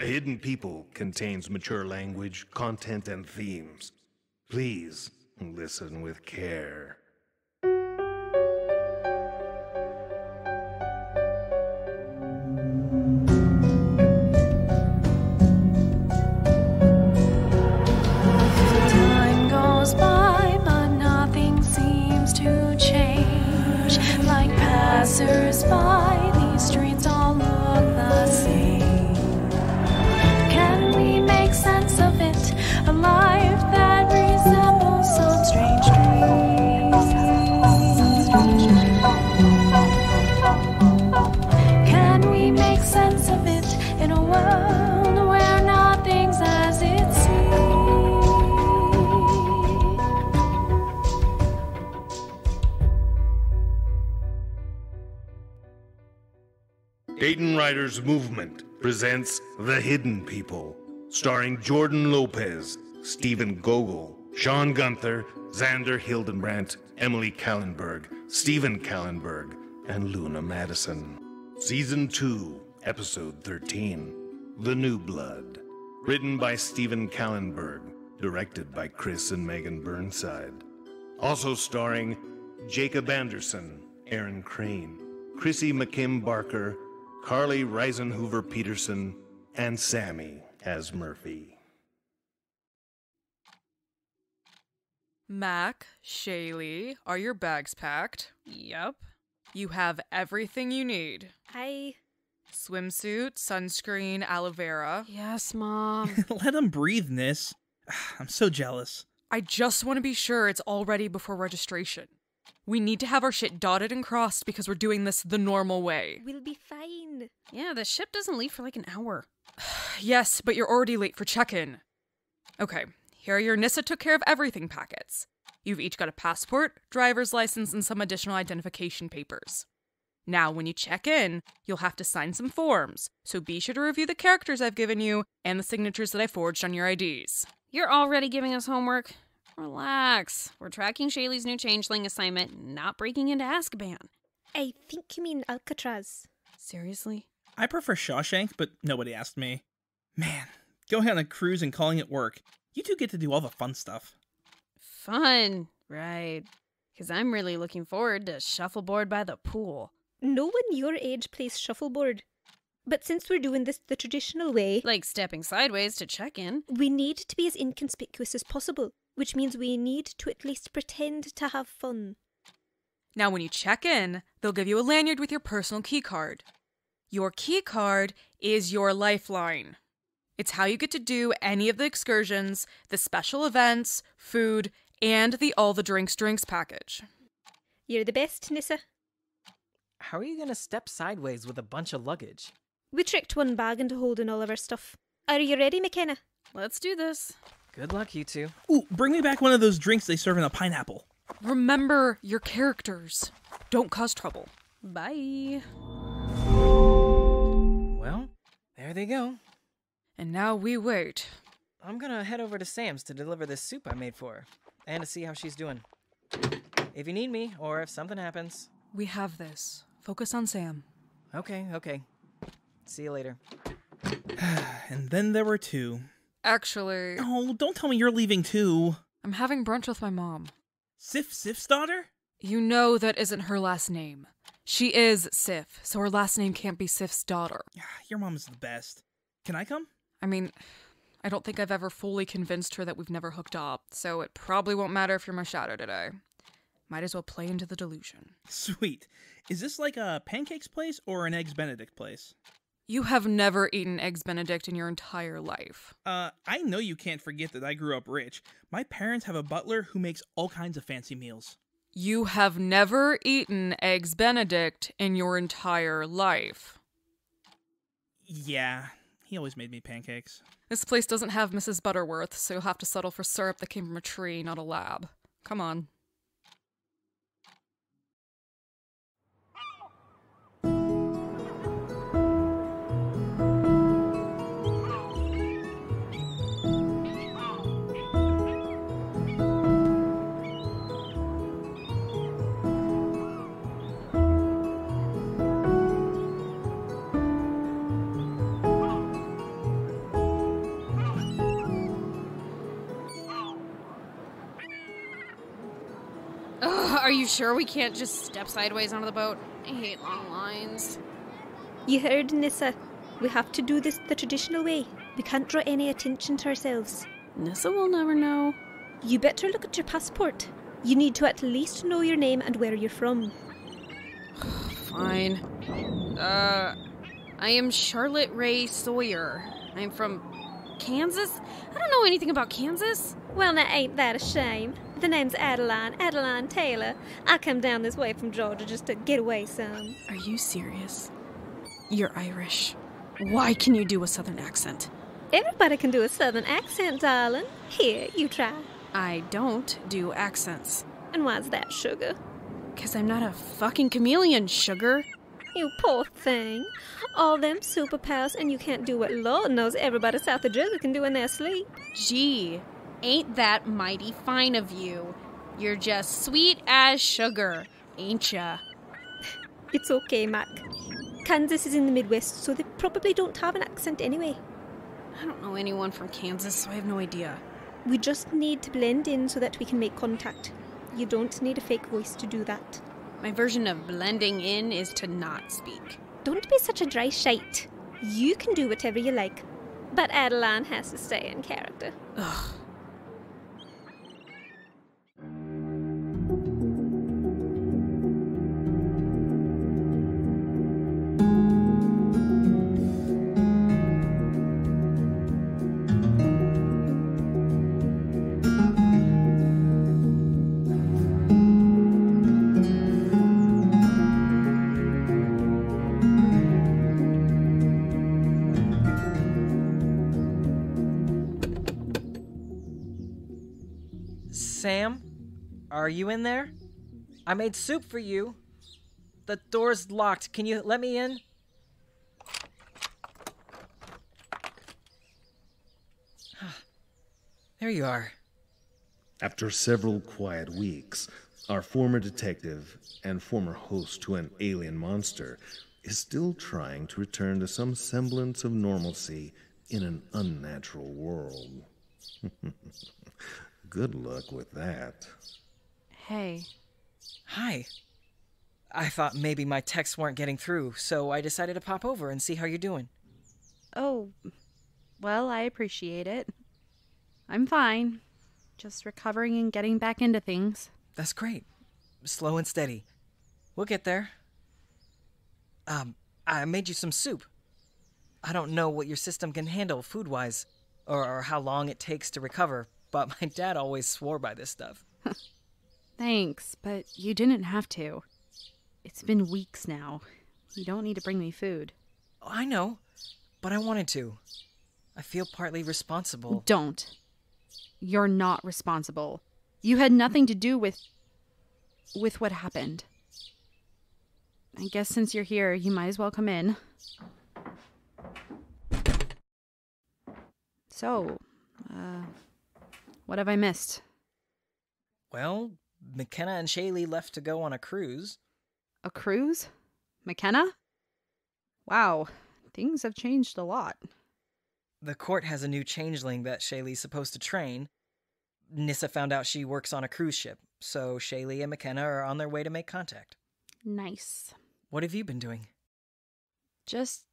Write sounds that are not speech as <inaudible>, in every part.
The Hidden People contains mature language, content, and themes. Please listen with care. Dayton Writers Movement presents The Hidden People, starring Jordan Lopez, Stephen Gogol, Sean Gunther, Xander Hildenbrandt, Emily Kallenberg, Stephen Kallenberg, and Luna Madison. Season 2, Episode 13 The New Blood. Written by Stephen Kallenberg, directed by Chris and Megan Burnside. Also starring Jacob Anderson, Aaron Crane, Chrissy McKim Barker, Carly Reisenhoover Peterson, and Sammy as Murphy. Mac, Shaylee, are your bags packed? Yep. You have everything you need I. swimsuit, sunscreen, aloe vera. Yes, Mom. <laughs> Let him breathe, Nis. <sighs> I'm so jealous. I just want to be sure it's all ready before registration. We need to have our shit dotted and crossed because we're doing this the normal way. we'll be fine. Yeah, the ship doesn't leave for like an hour. <sighs> Yes, but you're already late for check in. Okay, here are your Nissa took care of everything packets. You've each got a passport, driver's license, and some additional identification papers. Now, when you check in, you'll have to sign some forms, so be sure to review the characters I've given you and the signatures that I forged on your IDs. You're already giving us homework. Relax. We're tracking Shaylee's new changeling assignment, not breaking into Azkaban. I think you mean Alcatraz. Seriously? I prefer Shawshank, but nobody asked me. Man, going on a cruise and calling it work. You two get to do all the fun stuff. Fun, right? Because I'm really looking forward to shuffleboard by the pool. No one your age plays shuffleboard. But since we're doing this the traditional way, Like stepping sideways to check in. we need to be as inconspicuous as possible, which means we need to at least pretend to have fun. Now, when you check in, they'll give you a lanyard with your personal key card. Your key card is your lifeline. It's how you get to do any of the excursions, the special events, food, and the all the drinks drinks package. You're the best, Nissa. How are you gonna step sideways with a bunch of luggage? We tricked one bag into holding all of our stuff. Are you ready, Mackenna? Let's do this. Good luck, you two. Ooh, bring me back one of those drinks they serve in a pineapple. Remember your characters. Don't cause trouble. Bye. Well, there they go. And now we wait. I'm gonna head over to Sam's to deliver this soup I made for her, and to see how she's doing. If you need me, or if something happens. We have this. Focus on Sam. Okay, okay. See you later. <sighs> And then there were two. Actually, Oh, don't tell me you're leaving too. I'm having brunch with my mom. Sif Sif's daughter? You know that isn't her last name. She is Sif, so her last name can't be Sif's daughter. Your mom is the best. Can I come? I mean, I don't think I've ever fully convinced her that we've never hooked up, so it probably won't matter if you're my shadow today. Might as well play into the delusion. Sweet. Is this like a pancakes place or an eggs benedict place? You have never eaten Eggs Benedict in your entire life. Uh, I know you can't forget that I grew up rich. My parents have a butler who makes all kinds of fancy meals. You have never eaten Eggs Benedict in your entire life. Yeah, he always made me pancakes. This place doesn't have Mrs. Butterworth, so you'll have to settle for syrup that came from a tree, not a lab. Come on. Are you sure we can't just step sideways onto the boat? I hate long lines. You heard, Nissa. We have to do this the traditional way. We can't draw any attention to ourselves. Nissa will never know. You better look at your passport. You need to at least know your name and where you're from. <sighs> Fine. Uh, I am Charlotte Ray Sawyer. I'm from Kansas. I don't know anything about Kansas. Well, now ain't that a shame? The name's Adeline, Adeline Taylor. I come down this way from Georgia just to get away some. Are you serious? You're Irish. Why can you do a southern accent? Everybody can do a southern accent, darling. Here, you try. I don't do accents. And why's that, sugar? Because I'm not a fucking chameleon, sugar. You poor thing. All them superpowers, and you can't do what Lord knows everybody south of Jersey can do in their sleep. Gee, ain't that mighty fine of you? You're just sweet as sugar, ain't ya? <laughs> It's okay, Mac. Kansas is in the Midwest, so they probably don't have an accent anyway. I don't know anyone from Kansas, so I have no idea. We just need to blend in so that we can make contact. You don't need a fake voice to do that. My version of blending in is to not speak. Don't be such a dry shite. You can do whatever you like. But Adeline has to stay in character. Ugh. You in there? I made soup for you. The door's locked. Can you let me in? <sighs> there you are. After several quiet weeks, our former detective and former host to an alien monster is still trying to return to some semblance of normalcy in an unnatural world. <laughs> Good luck with that. Hey, Hi. I thought maybe my texts weren't getting through, so I decided to pop over and see how you're doing. Oh, well, I appreciate it. I'm fine. Just recovering and getting back into things. That's great. Slow and steady. We'll get there. Um, I made you some soup. I don't know what your system can handle food wise, or, or how long it takes to recover, but <laughs> my dad always swore by this stuff. <laughs> Thanks, but you didn't have to. It's been weeks now. You don't need to bring me food. Oh, I know, but I wanted to. I feel partly responsible. Don't. You're not responsible. You had nothing to do with. with what happened. I guess since you're here, you might as well come in. So, uh, what have I missed? Well, Mackenna and Shaylee left to go on a cruise. A cruise? Mackenna? Wow, things have changed a lot. The court has a new changeling that Shaylee's supposed to train. Nissa found out she works on a cruise ship, so Shaylee and Mackenna are on their way to make contact. Nice. What have you been doing? Just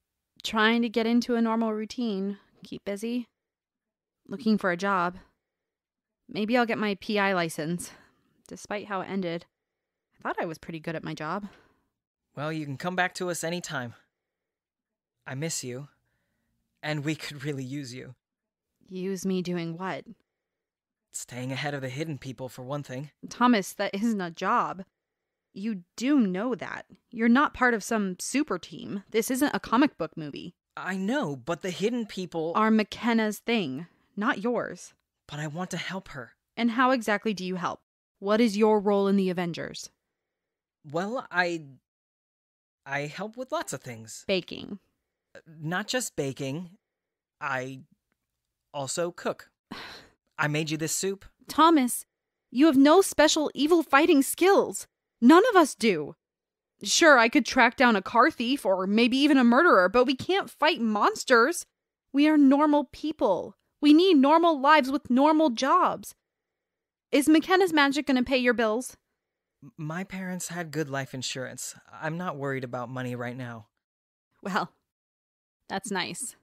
trying to get into a normal routine, keep busy, looking for a job. Maybe I'll get my PI license. Despite how it ended, I thought I was pretty good at my job. Well, you can come back to us anytime. I miss you, and we <laughs> could really use you. Use me doing what? Staying ahead of the hidden people, for one thing. Thomas, that isn't a job. You do know that. You're not part of some super team. This isn't a comic book movie. I know, but the hidden people Are Mackenna's thing, not yours. But I want to help her. And how exactly do you help? What is your role in the Avengers? Well, I. I help with lots of things. Baking. Uh, not just baking, I also cook. <sighs> I made you this soup. Thomas, you have no special evil fighting skills. None of us do. Sure, I could track down a car thief or maybe even a murderer, but we can't fight monsters. We are normal people. We need normal lives with normal jobs. Is Mackenna's magic going to pay your bills? My parents had good life insurance. I'm not worried about money right now. Well, that's nice.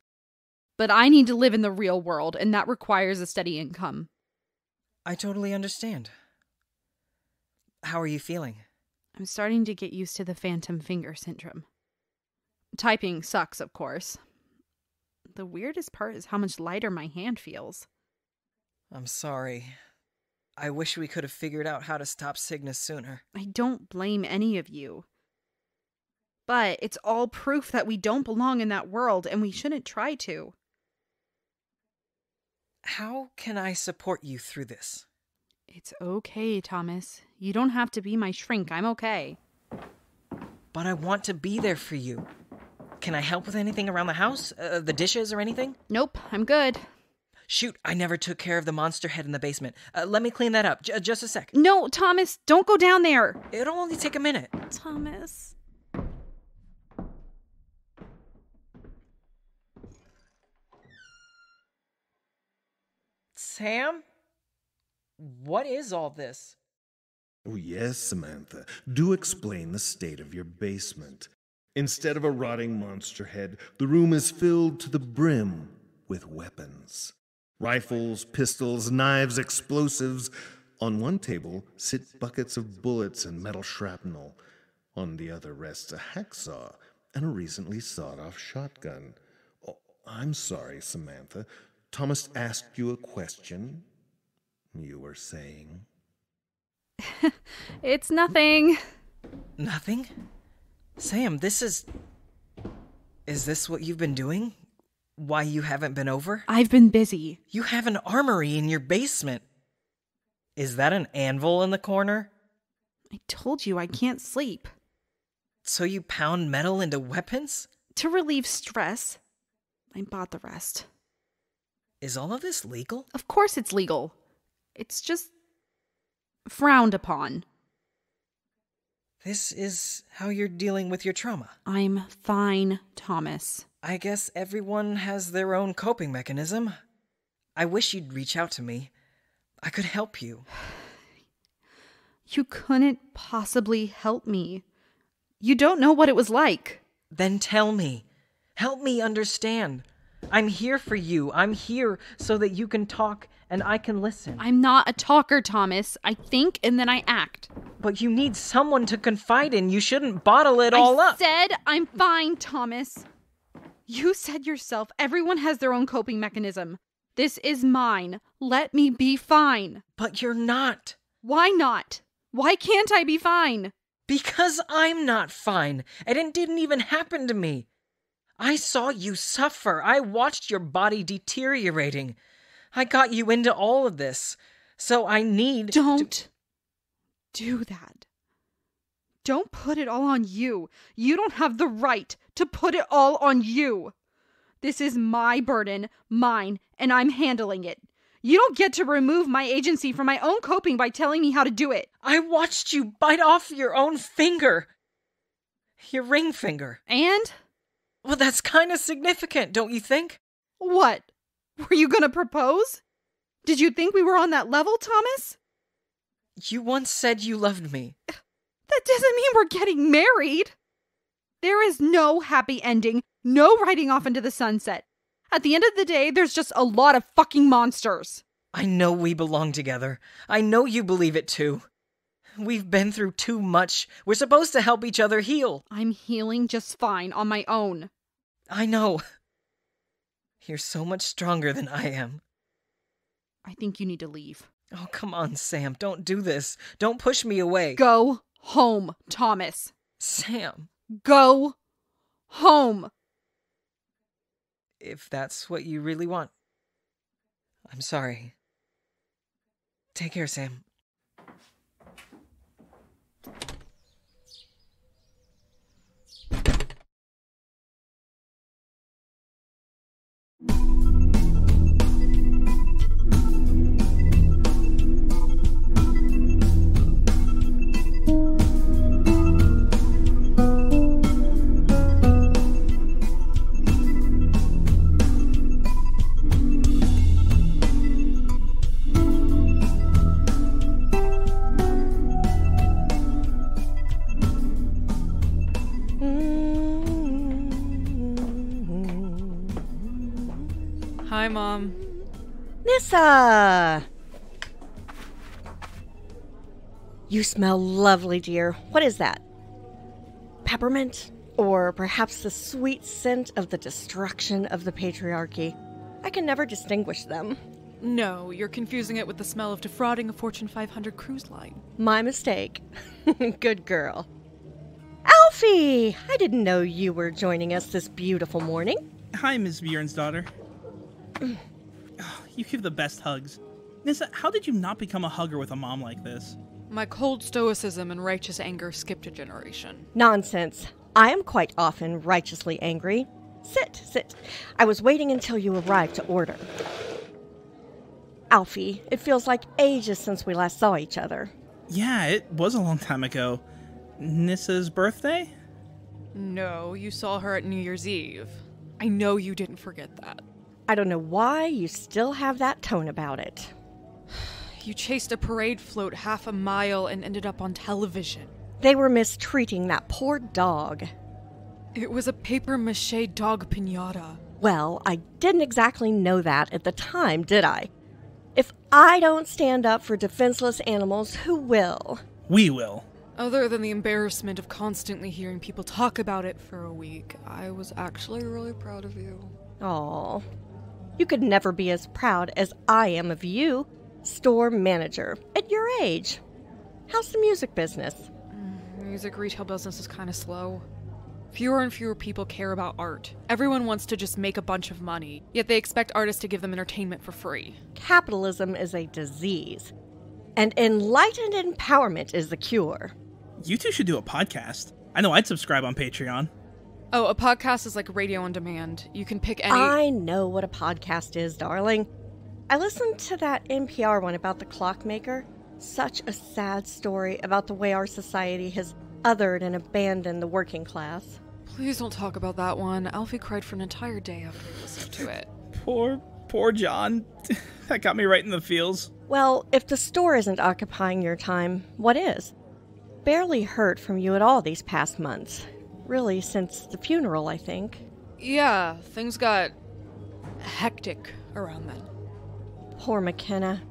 But I need to live in the real world, and that requires a steady income. I totally understand. How are you feeling? I'm starting to get used to the phantom finger syndrome. Typing sucks, of course. The weirdest part is how much lighter my hand feels. I'm sorry. I wish we could have figured out how to stop Cygnus sooner. I don't blame any of you. But it's all proof that we don't belong in that world and we shouldn't try to. How can I support you through this? It's okay, Thomas. You don't have to be my shrink. I'm okay. But I want to be there for you. Can I help with anything around the house? Uh, the dishes or anything? Nope, I'm good. Shoot, I never took care of the monster head in the basement. Uh, let me clean that up. J- just a sec. No, Thomas, don't go down there. It'll only take a minute. Thomas. Sam? What is all this? Oh, yes, Samantha. Do explain the state of your basement. Instead of a rotting monster head, the room is filled to the brim with weapons rifles, pistols, knives, explosives. On one table sit buckets of bullets and metal shrapnel. On the other rests a hacksaw and a recently sawed off shotgun. Oh, I'm sorry, Samantha. Thomas asked you a question. You were saying? <laughs> It's nothing. Nothing? Sam, this is. Is this what you've been doing? Why you haven't been over? I've been busy. You have an armory in your basement. Is that an anvil in the corner? I told you I can't sleep. So you pound metal into weapons? To relieve stress, I bought the rest. Is all of this legal? Of course it's legal. It's just frowned upon. This is how you're dealing with your trauma. I'm fine, Thomas. I guess everyone has their own coping mechanism. I wish you'd reach out to me. I could help you. <sighs> You couldn't possibly help me. You don't know what it was like. Then tell me. Help me understand. I'm here for you. I'm here so that you can talk and I can listen. I'm not a talker, Thomas. I think and then I act. But you need someone to confide in. You shouldn't bottle it all up. I said I'm fine, Thomas. You said yourself everyone has their own coping mechanism. This is mine. Let me be fine. But you're not. Why not? Why can't I be fine? Because I'm not fine, and it didn't even happen to me. I saw you suffer. I watched your body deteriorating. I got you into all of this. So I need. Don't do that. Don't put it all on you. You don't have the right to put it all on you. This is my burden, mine, and I'm handling it. You don't get to remove my agency from my own coping by telling me how to do it. I watched you bite off your own finger. Your ring finger. And Well, that's kind of significant, don't you think? what? Were you gonna propose? Did you think we were on that level, Thomas? You once said you loved me. That doesn't mean we're getting married. There is no happy ending, no riding off into the sunset. At the end of the day, there's just a lot of fucking monsters. I know we belong together. I know you believe it too. We've been through too much. We're supposed to help each other heal. I'm healing just fine on my own. I know. You're so much stronger than I am. I think you need to leave. Oh, come on, Sam. Don't do this. Don't push me away. Go home, Thomas. Sam, Go home. if that's what you really want. I'm sorry. Take care, Sam. Mom. Nissa! You smell lovely, dear. What is that? Peppermint? Or perhaps the sweet scent of the destruction of the patriarchy? I can never distinguish them. No, you're confusing it with the smell of defrauding a Fortune 500 cruise line. My mistake. <laughs> Good girl. Alfie! I didn't know you were joining us this beautiful morning. Hi, Ms. Bjorn's daughter. <sighs> You give the best hugs. Nissa, how did you not become a hugger with a mom like this? My cold stoicism and righteous anger skipped a generation. Nonsense. I am quite often righteously angry. Sit, sit. I was waiting until you arrived to order. Alfie, it feels like ages since we last saw each other. Yeah, it was a long time ago. Nissa's birthday? No, you saw her at New Year's Eve. I know you didn't forget that. I don't know why you still have that tone about it. You chased a parade float half a mile and ended up on television. They were mistreating that poor dog. It was a paper mache dog pinata. Well, I didn't exactly know that at the time, did I? If I don't stand up for defenseless animals, who will? We will. Other than the embarrassment of constantly hearing people talk about it for a week, I was actually really proud of you. Aw. You could never be as proud as I am of you, store manager, at your age. How's the music business? Mm, music retail business is kind of slow. Fewer and fewer people care about art. Everyone wants to just make a bunch of money, yet they expect artists to give them entertainment for free. Capitalism is a disease, and enlightened empowerment is the cure. You two should do a podcast. I know I'd subscribe on Patreon. Oh, a podcast is like radio on demand. You can pick any. I know what a podcast is, darling. I listened to that NPR one about the clockmaker. Such a sad story about the way our society has othered and abandoned the working class. Please don't talk about that one. Alfie cried for an entire day after he listened to it. <laughs> Poor, poor John. <laughs> that got me right in the feels. Well, if the store isn't occupying your time, what is? Barely heard from you at all these past months. Really, since the funeral, I think. Yeah, things got hectic around then. Poor Mackenna.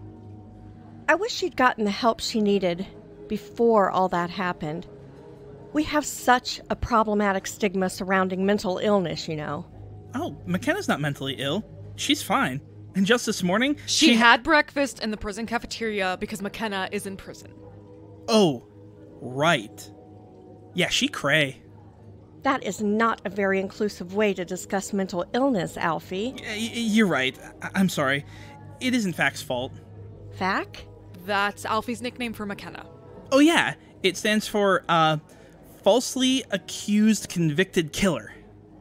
I wish she'd gotten the help she needed before all that happened. We have such a problematic stigma surrounding mental illness, you know. Oh, Mackenna's not mentally ill. She's fine. And just this morning, She, had breakfast in the prison cafeteria because Mackenna is in prison. Oh, right. Yeah, she cray. That is not a very inclusive way to discuss mental illness, Alfie. Y- y- you're right. I- I'm sorry. It isn't Fac's fault. Fac? That's Alfie's nickname for Mackenna. Oh, yeah. It stands for, uh, falsely accused convicted killer.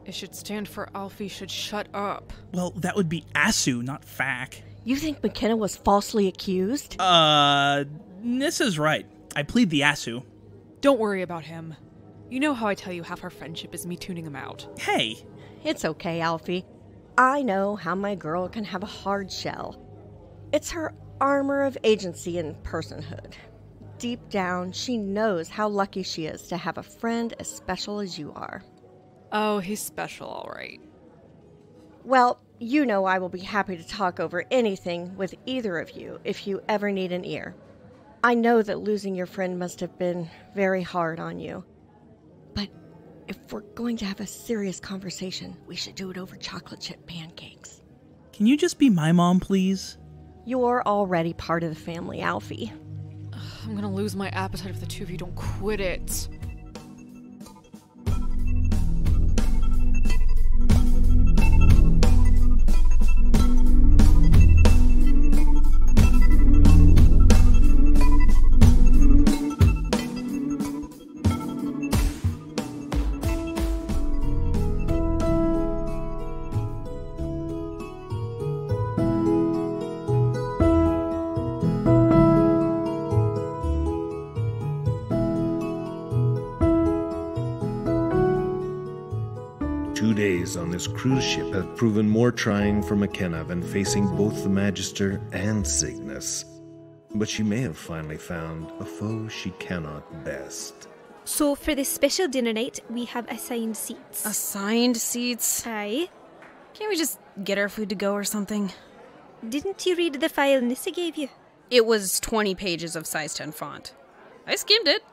It should stand for Alfie should shut up. Well, that would be ASU, not FAC. You think Mackenna was falsely accused? Uh, Nissa's right. I plead the ASU. Don't worry about him. You know how I tell you half our friendship is me tuning him out. Hey, It's okay, Alfie. I know how my girl can have a hard shell. It's her armor of agency and personhood. Deep down, she knows how lucky she is to have a friend as special as you are. Oh, he's special, all right. Well, you know I will be happy to talk over anything with either of you if you ever need an ear. I know that losing your friend must have been very hard on you. But if we're going to have a serious conversation, we should do it over chocolate chip pancakes. can you just be my mom, please? You're already part of the family, Alfie. I'm gonna lose my appetite if the two of you don't quit it. Cruise ship have proven more trying for Mackenna than facing both the Magister and Cygnus. But she may have finally found a foe she cannot best. So, for this special dinner night, we have assigned seats. Assigned seats. Aye. Can't we just get our food to go or something? Didn't you read the file Nissa gave you? It was 20 pages of size 10 font. I skimmed it.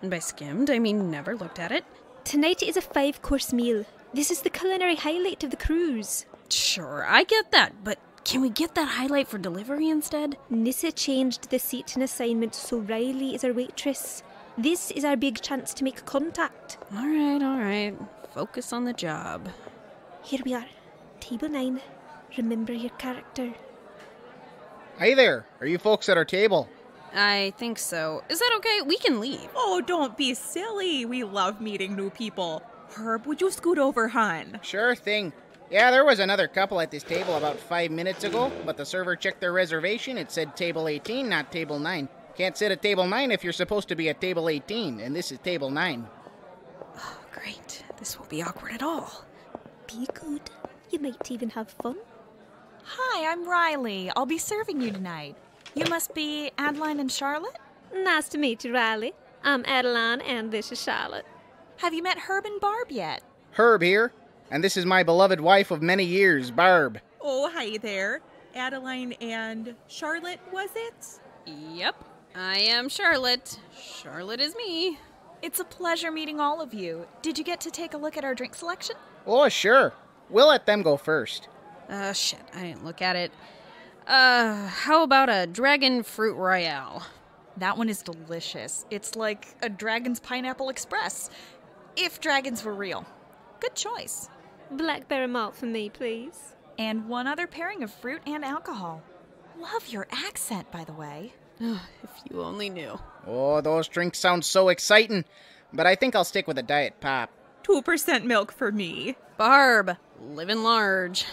And by skimmed, I mean never looked at it. Tonight is a five course meal. This is the culinary highlight of the cruise. Sure, I get that, but can we get that highlight for delivery instead? Nissa changed the seating assignment so Riley is our waitress. This is our big chance to make contact. All right, all right. Focus on the job. Here we are. Table 9. Remember your character. Hey there, are you folks at our table? I think so. Is that okay? We can leave. Oh, don't be silly. We love meeting new people. Herb, would you scoot over, hon? Sure thing. Yeah, there was another couple at this table about five minutes ago, but the server checked their reservation. It said table 18, not table 9. Can't sit at table 9 if you're supposed to be at table 18, and this is table 9. Oh, great. This won't be awkward at all. Be good. You might even have fun. Hi, I'm Riley. I'll be serving you tonight. You must be Adeline and Charlotte? Nice to meet you, Riley. I'm Adeline, and this is Charlotte. Have you met Herb and Barb yet? Herb here, and this is my beloved wife of many years, Barb. Oh, hi there. Adeline and Charlotte, was it? Yep. I am Charlotte. Charlotte is me. It's a pleasure meeting all of you. Did you get to take a look at our drink selection? Oh, sure. We'll let them go first. Uh, shit. I didn't look at it. Uh, how about a dragon fruit royale? That one is delicious. It's like a Dragon's Pineapple Express. If dragons were real. Good choice. Blackberry malt for me, please. And one other pairing of fruit and alcohol. Love your accent, by the way. if you only knew. Oh, those drinks sound so exciting, but I think I'll stick with a diet pop. 2% milk for me. Barb, living large.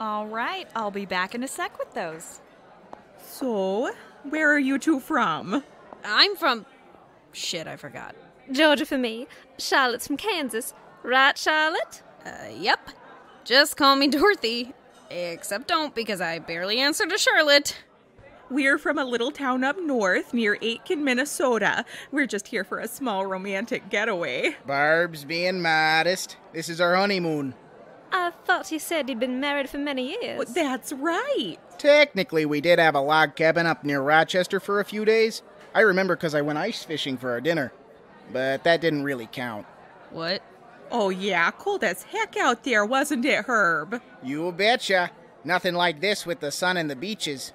All right, I'll be back in a sec with those. So, where are you two from? I'm from. Shit, I forgot. Georgia for me. Charlotte's from Kansas. Right, Charlotte? Uh, yep. Just call me Dorothy. Except don't, because I barely answer to Charlotte. We're from a little town up north near Aitkin, Minnesota. We're just here for a small romantic getaway. Barb's being modest. This is our honeymoon. I thought you said you'd been married for many years. Well, that's right. Technically, we did have a log cabin up near Rochester for a few days. I remember because I went ice fishing for our dinner. But that didn't really count. What? Oh, yeah, cold as heck out there, wasn't it, Herb? You betcha. Nothing like this with the sun and the beaches.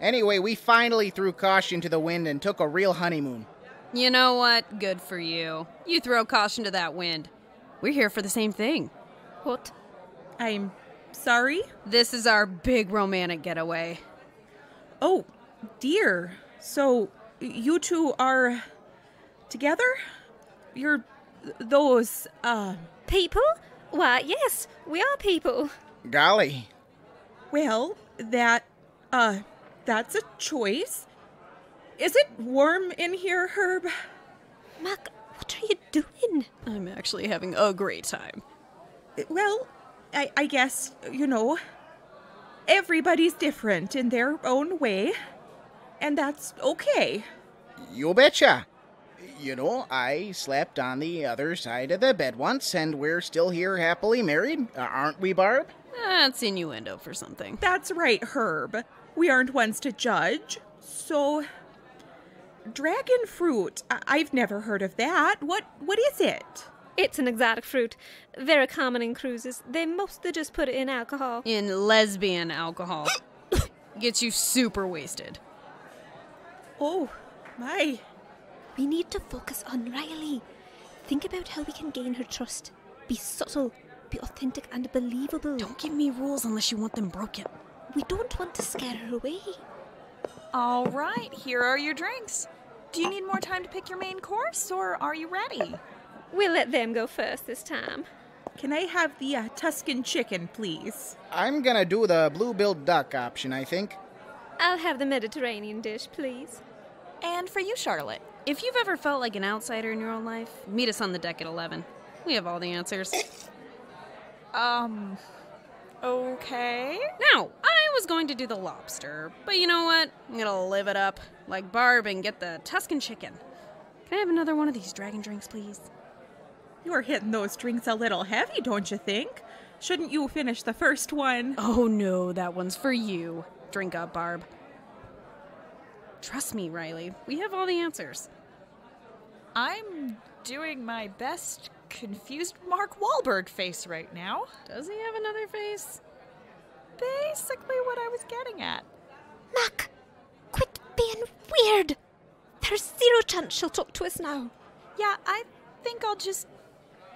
Anyway, we finally threw caution to the wind and took a real honeymoon. You know what? Good for you. You throw caution to that wind. We're here for the same thing. What? I'm sorry? This is our big romantic getaway. Oh, dear. So, you two are together? You're those, uh. People? Why, yes, we are people. Golly. Well, that, uh, that's a choice. Is it warm in here, Herb? Mac, what are you doing? I'm actually having a great time. Well, I, I guess, you know, everybody's different in their own way, and that's okay. You betcha. You know, I slept on the other side of the bed once, and we're still here happily married, uh, aren't we, Barb? That's innuendo for something. That's right, Herb. We aren't ones to judge. So, dragon fruit. I- I've never heard of that. What what is it? It's an exotic fruit. Very common in cruises. They mostly just put it in alcohol. In lesbian alcohol. <coughs> Gets you super wasted. Oh, my. We need to focus on Riley. Think about how we can gain her trust. Be subtle, be authentic and believable. Don't give me rules unless you want them broken. We don't want to scare her away. All right, here are your drinks. Do you need more time to pick your main course, or are you ready? We'll let them go first this time. Can I have the uh, Tuscan chicken, please? I'm gonna do the blue-billed duck option, I think. I'll have the Mediterranean dish, please. And for you, Charlotte. If you've ever felt like an outsider in your own life, meet us on the deck at 11. We have all the answers. Um. Okay. Now, I was going to do the lobster, but you know what? I'm gonna live it up, like Barb, and get the Tuscan chicken. Can I have another one of these dragon drinks, please? You're hitting those drinks a little heavy, don't you think? Shouldn't you finish the first one? Oh no, that one's for you. Drink up, Barb. Trust me, Riley. We have all the answers. I'm doing my best confused Mark Wahlberg face right now. Does he have another face? Basically, what I was getting at. Mac, quit being weird. There's zero chance she'll talk to us now. Yeah, I think I'll just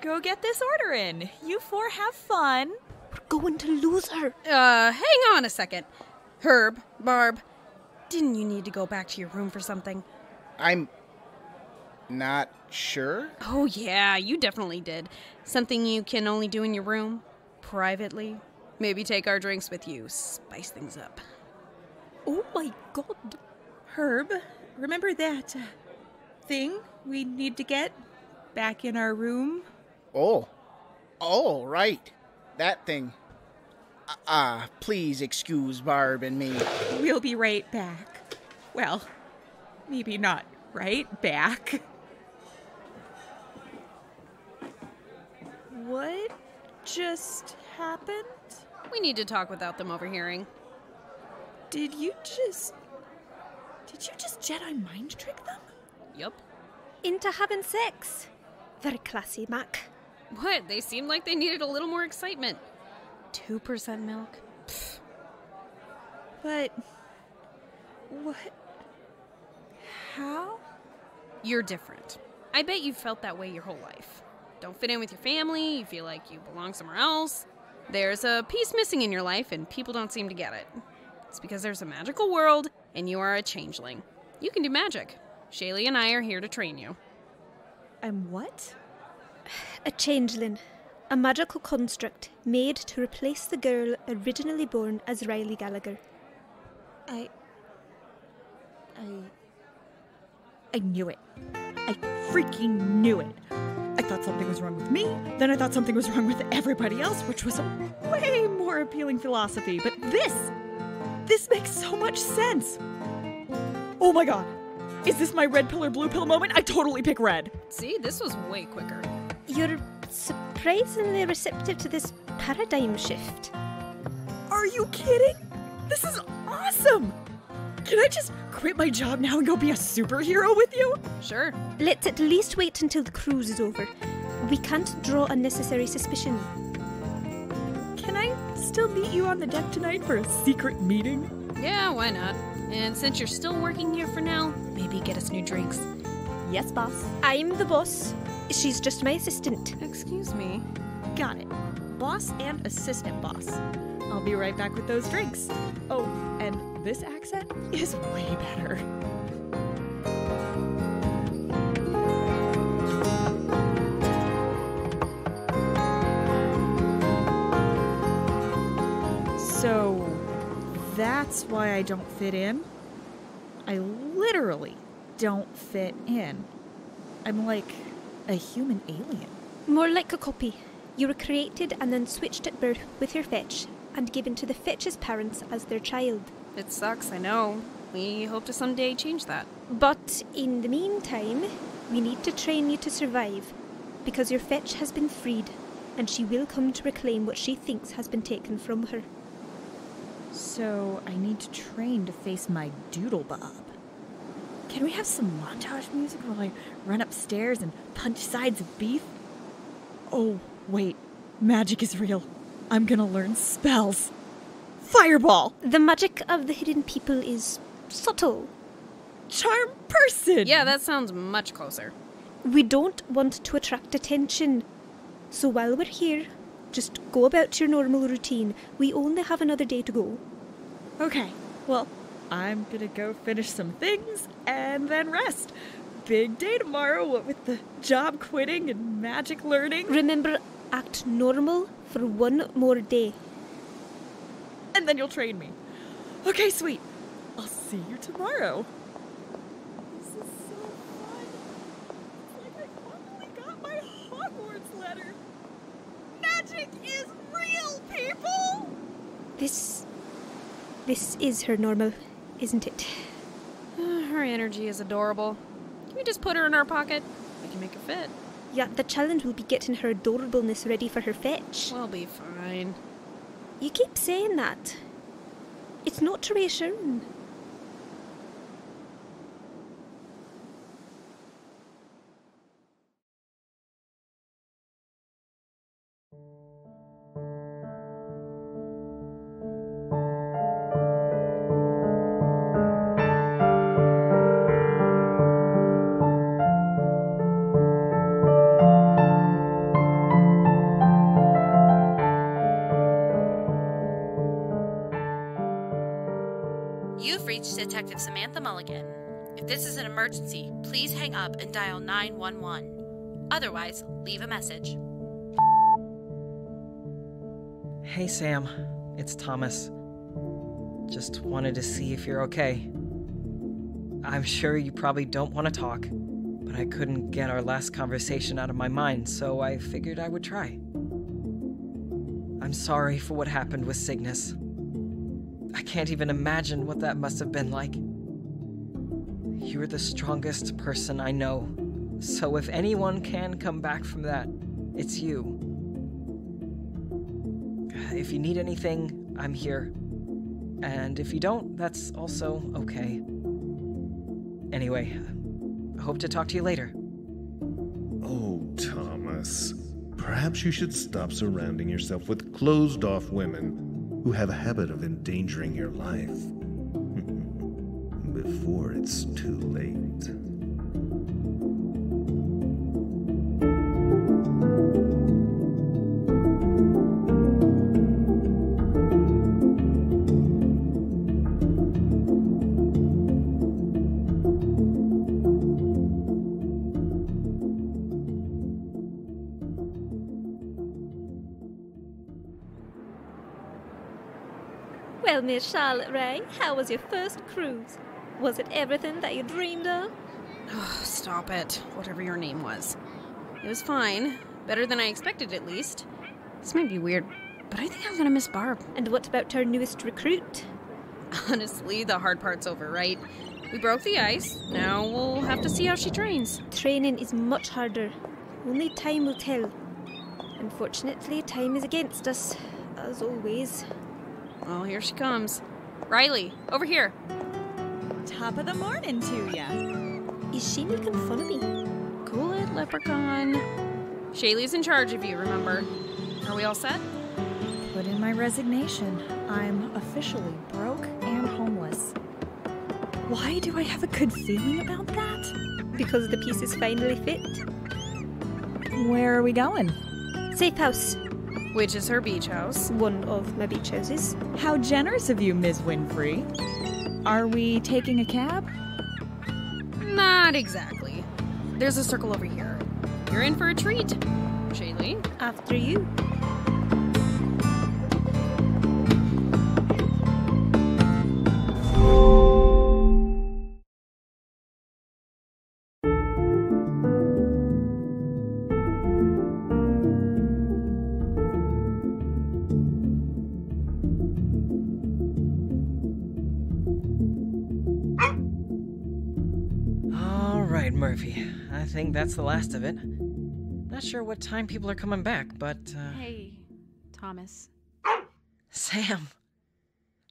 go get this order in. You four have fun. We're going to lose her. Uh, hang on a second. Herb, Barb, didn't you need to go back to your room for something? I'm not sure. Oh, yeah, you definitely did. Something you can only do in your room, privately. Maybe take our drinks with you, spice things up. Oh my god. Herb, remember that uh, thing we need to get back in our room? Oh. Oh, right. That thing. Ah, uh, please excuse Barb and me. We'll be right back. Well, maybe not right back. What just happened? We need to talk without them overhearing. Did you just. Did you just Jedi mind trick them? Yup. Into having sex. Very classy, Mac. What? They seemed like they needed a little more excitement. 2% milk? Pfft. But. What? How? You're different. I bet you've felt that way your whole life. Don't fit in with your family, you feel like you belong somewhere else. There's a piece missing in your life, and people don't seem to get it. It's because there's a magical world, and you are a changeling. You can do magic. Shaylee and I are here to train you. I'm what? <sighs> A changeling. A magical construct made to replace the girl originally born as Riley Gallagher. I. I. I knew it. I freaking knew it. I thought something was wrong with me, then I thought something was wrong with everybody else, which was a way more appealing philosophy. But this, this makes so much sense. Oh my god. Is this my red pill or blue pill moment? I totally pick red. See, this was way quicker. You're surprisingly receptive to this paradigm shift. Are you kidding? This is awesome! Can I just quit my job now and go be a superhero with you? Sure. Let's at least wait until the cruise is over. We can't draw unnecessary suspicion. Can I still meet you on the deck tonight for a secret meeting? Yeah, why not? And since you're still working here for now, maybe get us new drinks. Yes, boss. I'm the boss. She's just my assistant. Excuse me. Got it. Boss and assistant boss. I'll be right back with those drinks. Oh, and this accent is way better. So, that's why I don't fit in? I literally don't fit in. I'm like a human alien. More like a copy. You were created and then switched at birth with your fetch and given to the fetch's parents as their child. It sucks, I know. We hope to someday change that. But in the meantime, we need to train you to survive because your fetch has been freed and she will come to reclaim what she thinks has been taken from her. So I need to train to face my doodle bob. Can we have some montage music while I run upstairs and punch sides of beef? Oh, wait. Magic is real. I'm gonna learn spells. Fireball! The magic of the hidden people is subtle. Charm person! Yeah, that sounds much closer. We don't want to attract attention. So while we're here, just go about your normal routine. We only have another day to go. Okay, well, I'm gonna go finish some things and then rest. Big day tomorrow, what with the job quitting and magic learning. Remember, act normal for one more day. And then you'll train me. Okay, sweet. I'll see you tomorrow. This is so fun. It's like I finally got my Hogwarts letter. Magic is real, people! This. This is her normal, isn't it? Energy is adorable. Can we just put her in our pocket? We can make her fit. Yeah, the challenge will be getting her adorableness ready for her fetch. We'll be fine. You keep saying that. It's not to emergency, please hang up and dial 911. Otherwise, leave a message. Hey, Sam. It's Thomas. Just wanted to see if you're okay. I'm sure you probably don't want to talk, but I couldn't get our last conversation out of my mind, so I figured I would try. I'm sorry for what happened with Cygnus. I can't even imagine what that must have been like. You're the strongest person I know, so if anyone can come back from that, it's you. If you need anything, I'm here. And if you don't, that's also okay. Anyway, I hope to talk to you later. Oh, Thomas. Perhaps you should stop surrounding yourself with closed off women who have a habit of endangering your life it's too late. Well, Miss Charlotte Ray, how was your first cruise? Was it everything that you dreamed of? Oh, <sighs> stop it. Whatever your name was. It was fine. Better than I expected, at least. This might be weird, but I think I'm gonna miss Barb. And what about our newest recruit? <laughs> Honestly, the hard part's over, right? We broke the ice. Now we'll have to see how she trains. Training is much harder. Only time will tell. Unfortunately, time is against us, as always. Well, here she comes. Riley, over here. Top of the morning to ya. Is she making fun of me? Cool it, leprechaun. Shaylee's in charge of you, remember? Are we all set? Put in my resignation. I'm officially broke and homeless. Why do I have a good feeling about that? Because the pieces finally fit. Where are we going? Safe house. Which is her beach house. One of my beach houses. How generous of you, Ms. Winfrey. Are we taking a cab? Not exactly. There's a circle over here. You're in for a treat. Shaylee? After you. Murphy. I think that's the last of it. Not sure what time people are coming back, but. Uh... Hey, Thomas. Sam!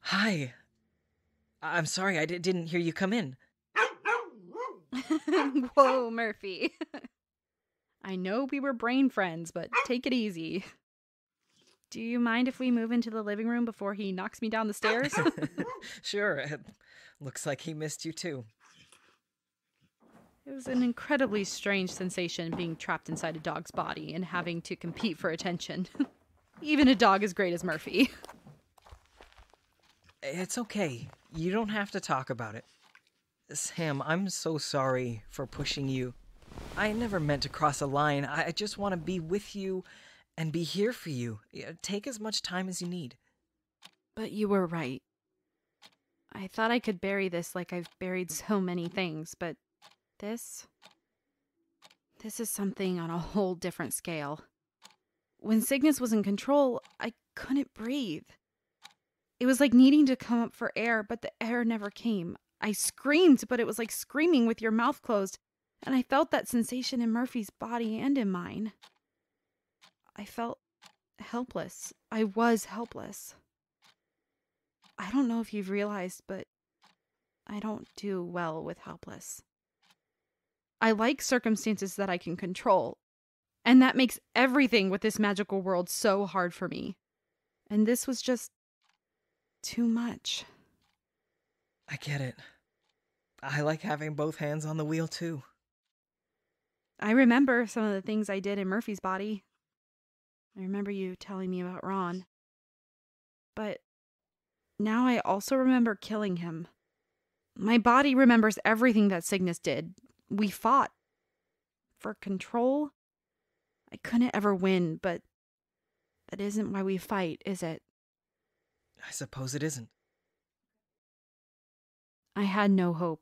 Hi. I'm sorry, I d- didn't hear you come in. <laughs> Whoa, Murphy. <laughs> I know we were brain friends, but take it easy. Do you mind if we move into the living room before he knocks me down the stairs? <laughs> sure. Looks like he missed you too. It was an incredibly strange sensation being trapped inside a dog's body and having to compete for attention. <laughs> Even a dog as great as Murphy. It's okay. You don't have to talk about it. Sam, I'm so sorry for pushing you. I never meant to cross a line. I I just want to be with you and be here for you. Take as much time as you need. But you were right. I thought I could bury this like I've buried so many things, but this. This is something on a <laughs> whole different scale. When Cygnus was in control, I couldn't breathe. It was like needing to come up for air, but the air never came. I screamed, but it was like screaming with your mouth closed, And I felt that sensation in Murphy's body and in mine. I felt helpless. I was helpless. I don't know if you've realized, but I don't do well with helpless. I like circumstances that I can control, and that makes everything with this magical world so hard for me. And this was just too much. I get it. I like having both hands on the wheel, too. I remember some of the things I did in Murphy's body. I remember you telling me about Ron. But now I also remember killing him. My body remembers everything that Cygnus did. We fought. For control? I couldn't ever win, but that isn't why we fight, is it? I suppose it isn't. I had no hope.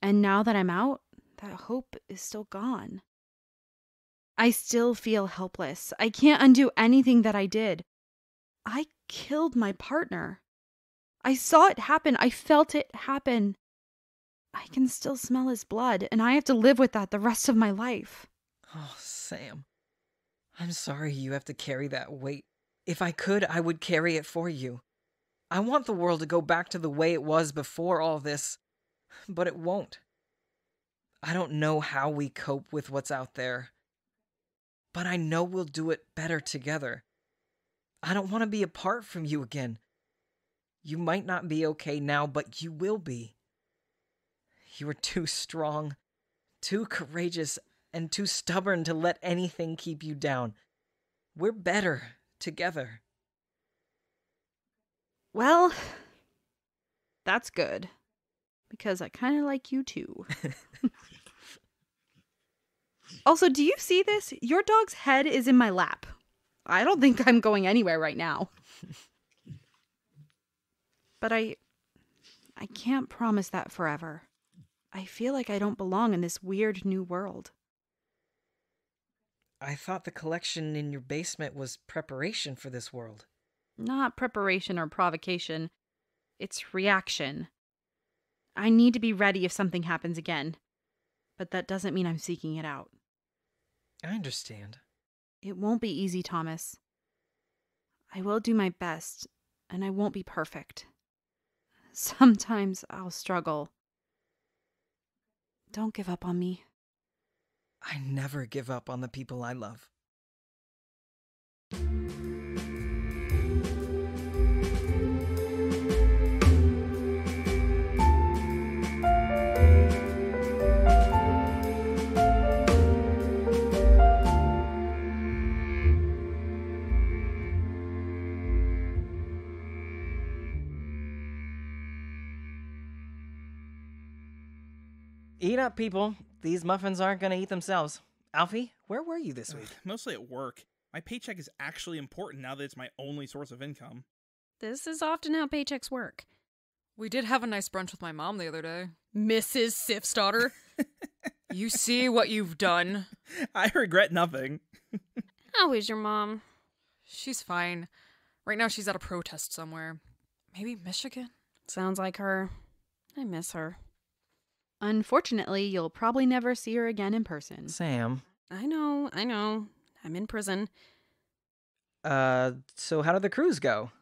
And now that I'm out, that hope is still gone. I still feel helpless. I can't undo anything that I did. I killed my partner. I saw it happen. I felt it happen. I can still smell his blood, and I have to live with that the rest of my life. Oh, Sam. I'm sorry you have to carry that weight. If I could, I would carry it for you. I want the world to go back to the way it was before all this, but it won't. I don't know how we cope with what's out there, but I know we'll do it better together. I don't want to be apart from you again. You might not be okay now, but you will be. You are too strong, too courageous, and too stubborn to let anything keep you down. We're better together. Well, that's good. Because I kind of like you too. <laughs> also, do you see this? Your dog's head is in my lap. I don't think I'm going anywhere right now. <laughs> but I I can't promise that forever. I feel like I don't belong in this weird new world. I thought the collection in your basement was preparation for this world. Not preparation or provocation. It's reaction. I need to be ready if something happens again. But that doesn't mean I'm seeking it out. I understand. It won't be easy, Thomas. I will do my best, and I won't be perfect. <laughs> Sometimes I'll struggle. Don't give up on me. I never give up on the people I love. Eat up, people. These muffins aren't going to eat themselves. Alfie, where were you this week? Mostly at work. My paycheck is actually important now that it's my only source of income. This is often how paychecks work. We did have a nice brunch with my mom the other day. Mrs. Sif's daughter. <laughs> you see what you've done? I regret nothing. <laughs> How is your mom? She's fine. Right now, she's at a protest somewhere. Maybe Michigan? Sounds like her. I miss her. Unfortunately, you'll probably never see her again in person. Sam. I know, I know. I'm in prison. Uh, so how did the cruise go?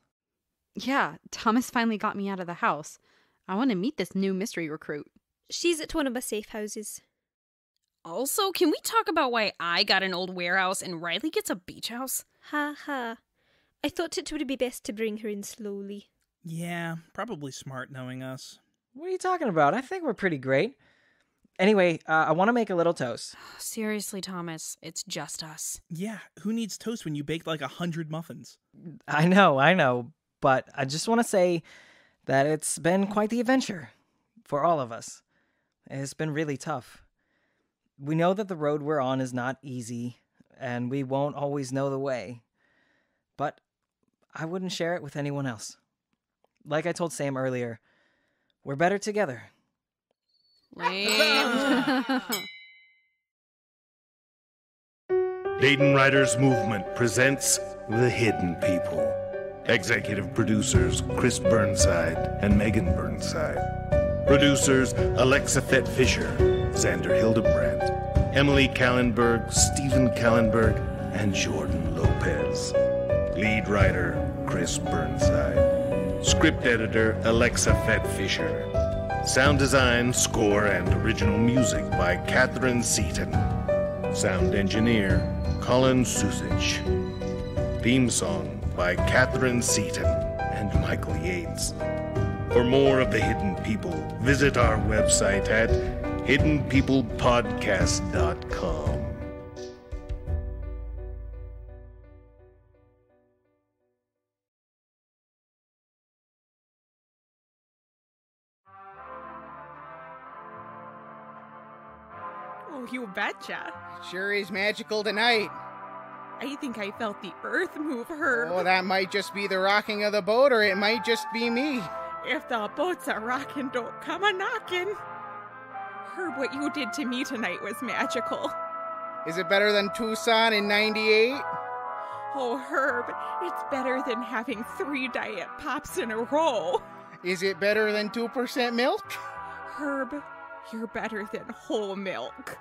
Yeah, Thomas finally got me out of the house. I want to meet this new mystery recruit. She's at one of my safe houses. Also, can we talk about why I got an old warehouse and Riley gets a beach house? Ha ha. I thought it would be best to bring her in slowly. Yeah, probably smart knowing us. What are you talking about? I think we're pretty great. Anyway, uh, I want to make a little toast. <sighs> Seriously, Thomas, it's just us. Yeah, who needs toast when you baked like a hundred muffins? I know, I know, but I just want to say that it's been quite the adventure for all of us. It's been really tough. We know that the road we're on is not easy, and we won't always know the way. But I wouldn't share it with anyone else. Like I told Sam earlier, we're better together. Dayton <laughs> Writers Movement presents The Hidden People. Executive producers Chris Burnside and Megan Burnside. Producers Alexa Fett Fisher, Xander Hildebrandt, Emily Kallenberg, Stephen Kallenberg, and Jordan Lopez. Lead writer Chris Burnside. Script editor Alexa Fett Fisher. Sound design, score, and original music by Catherine Seaton. Sound engineer Colin Susich. Theme song by Catherine Seaton and Michael Yates. For more of the Hidden People, visit our website at hiddenpeoplepodcast.com. betcha. Sure is magical tonight. I think I felt the earth move, Herb. Oh, that might just be the rocking of the boat, or it might just be me. If the boats are rocking, don't come a knocking. Herb, what you did to me tonight was magical. Is it better than Tucson in 98? Oh, Herb, it's better than having three diet pops in a row. Is it better than 2% milk? Herb, you're better than whole milk.